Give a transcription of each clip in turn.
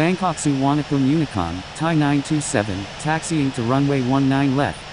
Bangkok Suvarnabhumi Unicom, Thai 927, taxiing to runway 19 left.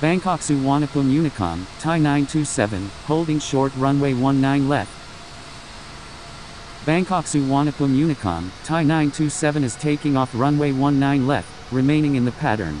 Bangkok Suvarnabhumi Unicom, Thai 927, holding short runway 19 left. Bangkok Suvarnabhumi Unicom, Thai 927 is taking off runway 19 left, remaining in the pattern.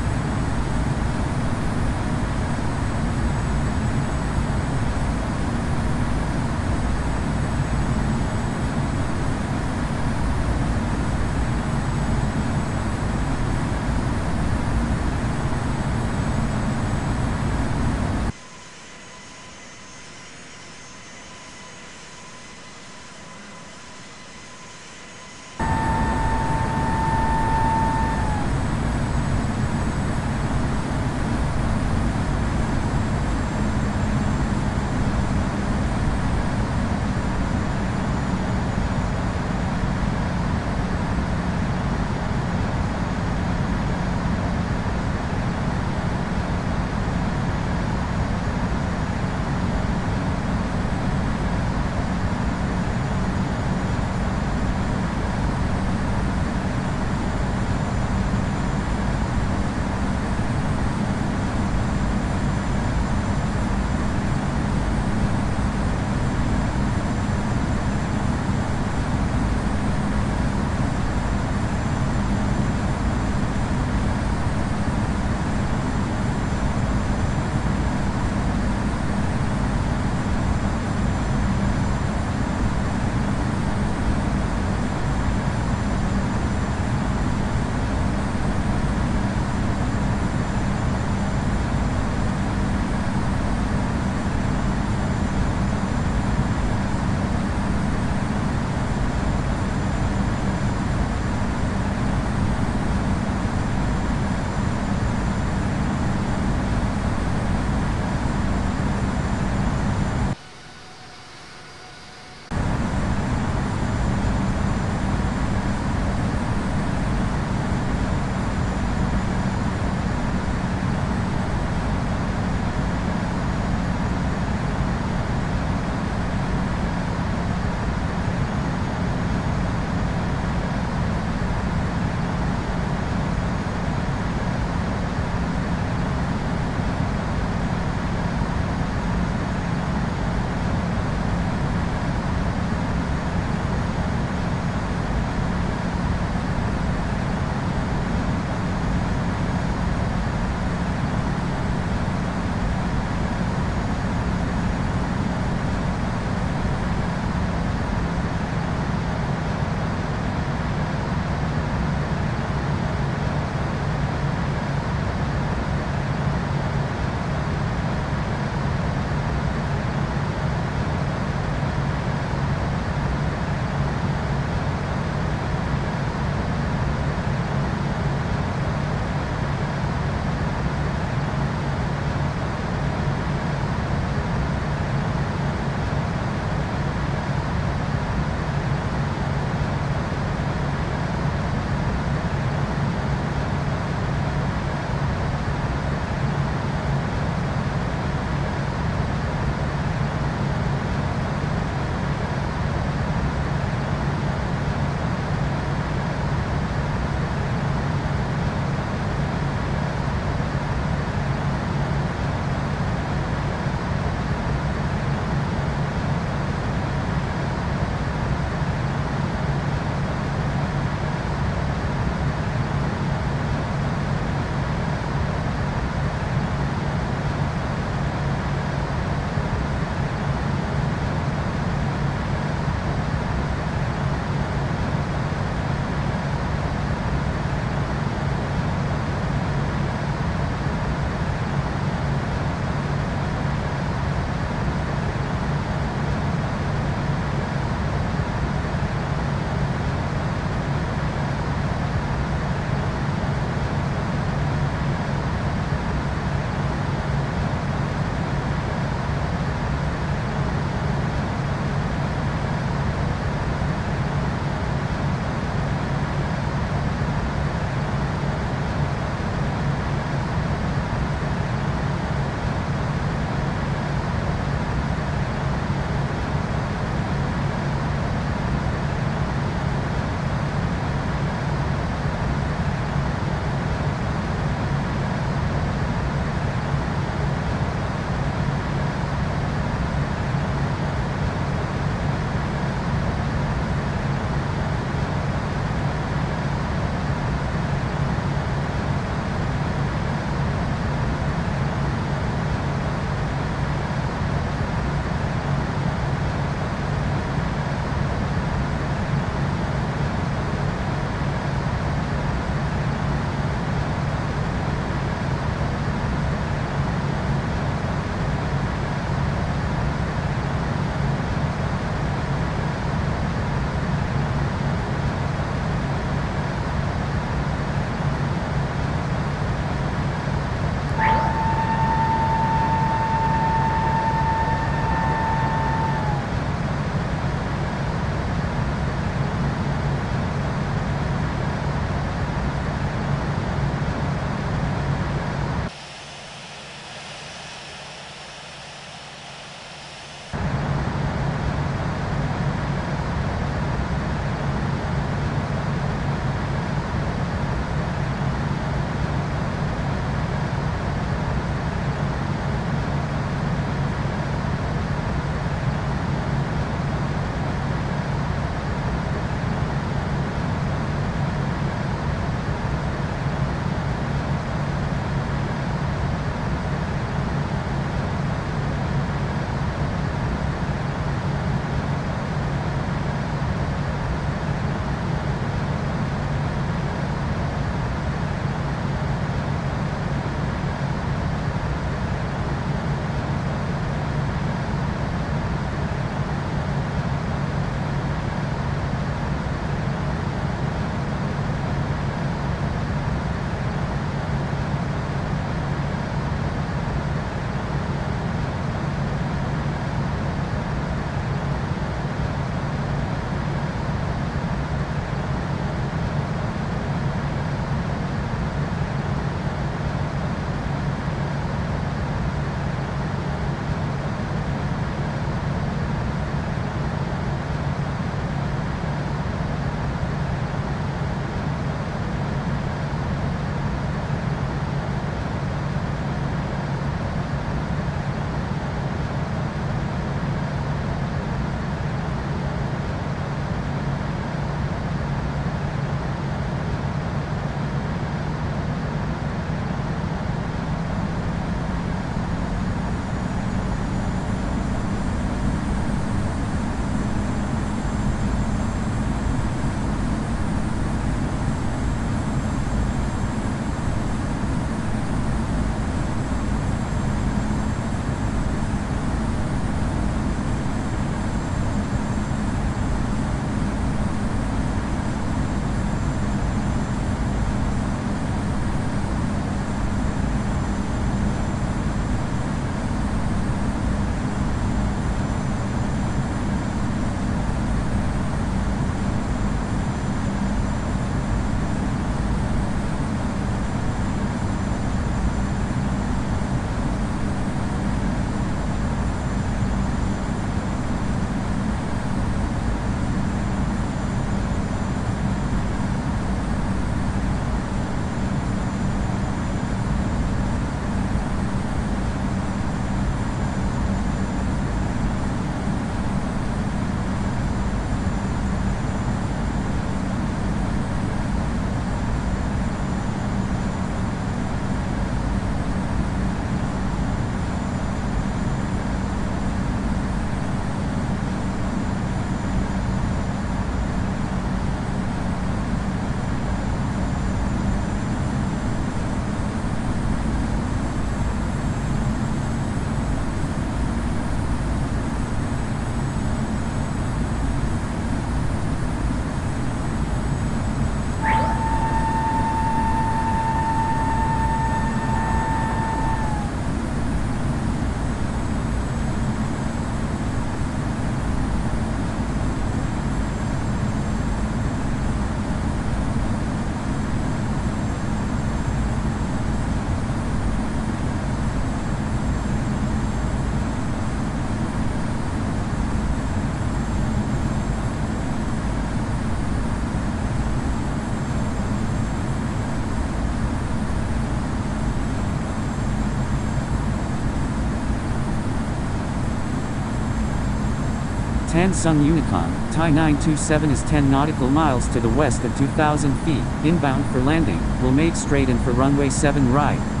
Tan Son Unicom, Thai 927 is 10 nautical miles to the west at 2,000 feet, inbound for landing, will make straight in for runway 7 right.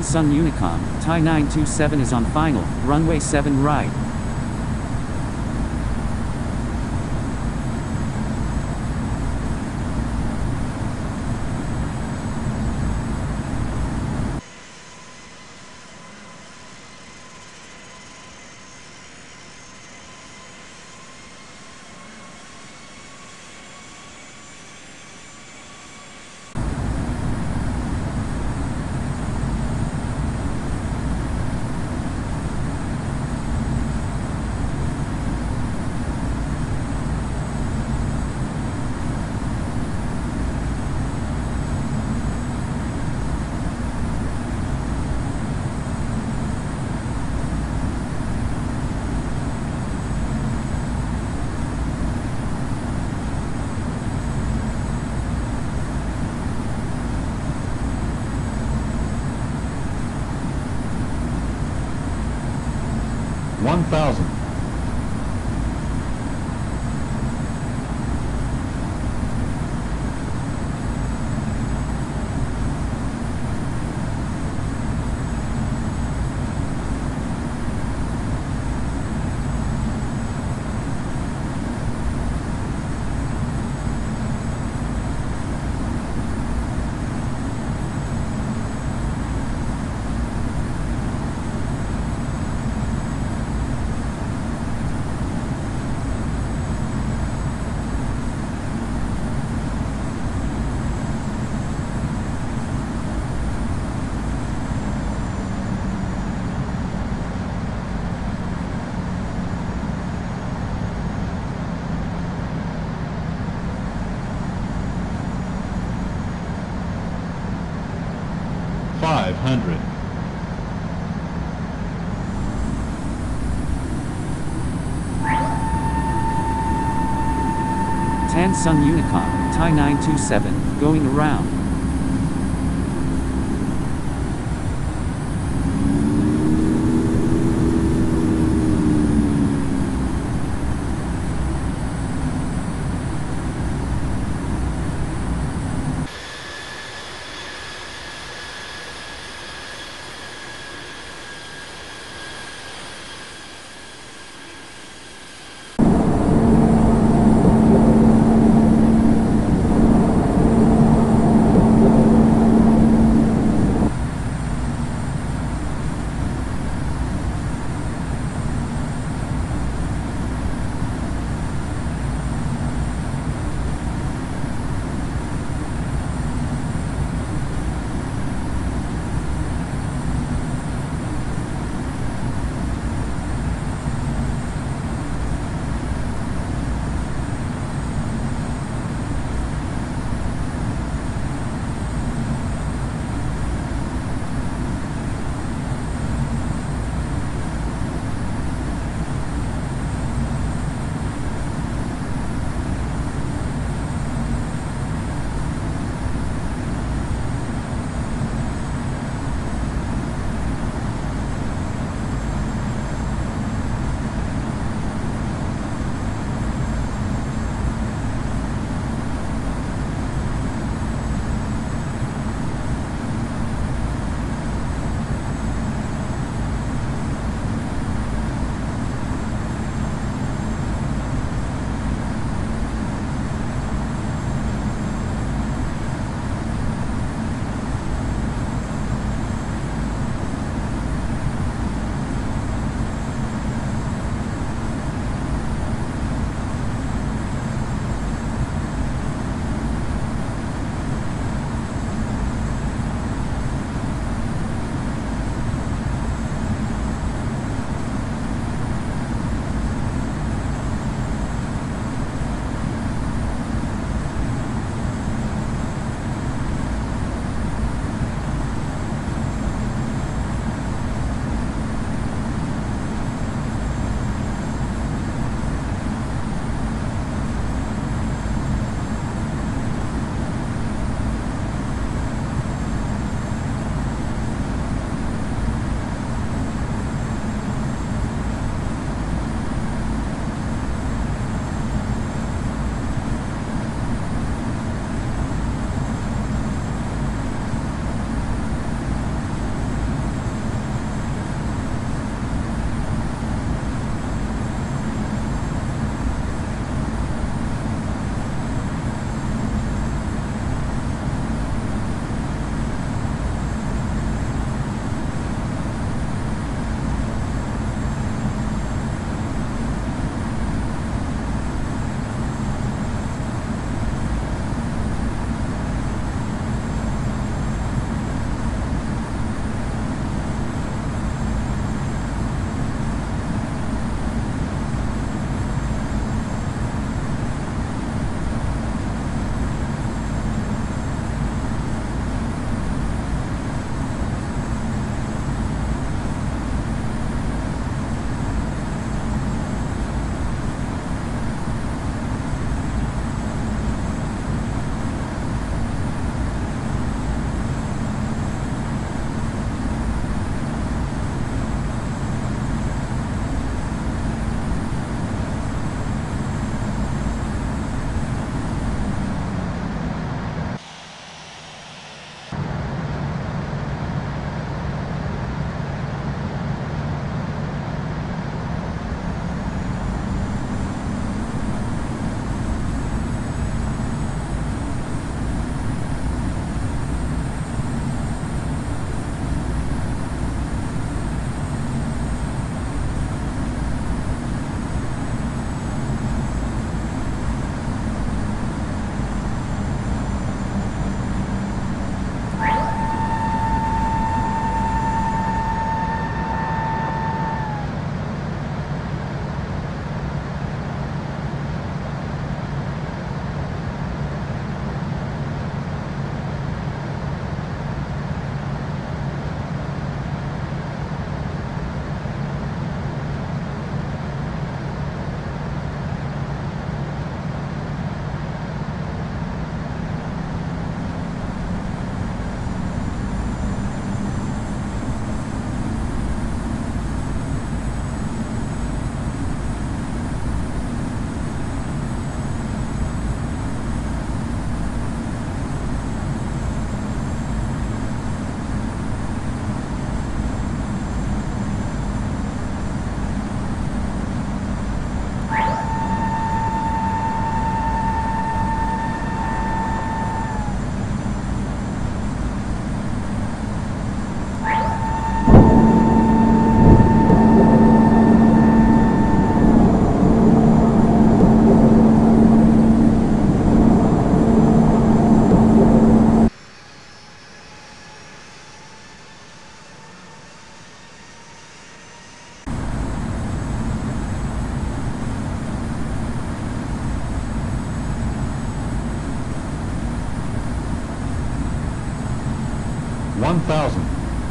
Tan Son Unicom, Thai 927 is on final, runway 7 right. Tan Son Unicom, Thai 927, going around.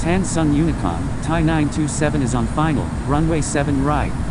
Tan Son Unicom, Thai 927 is on final, runway 7 right.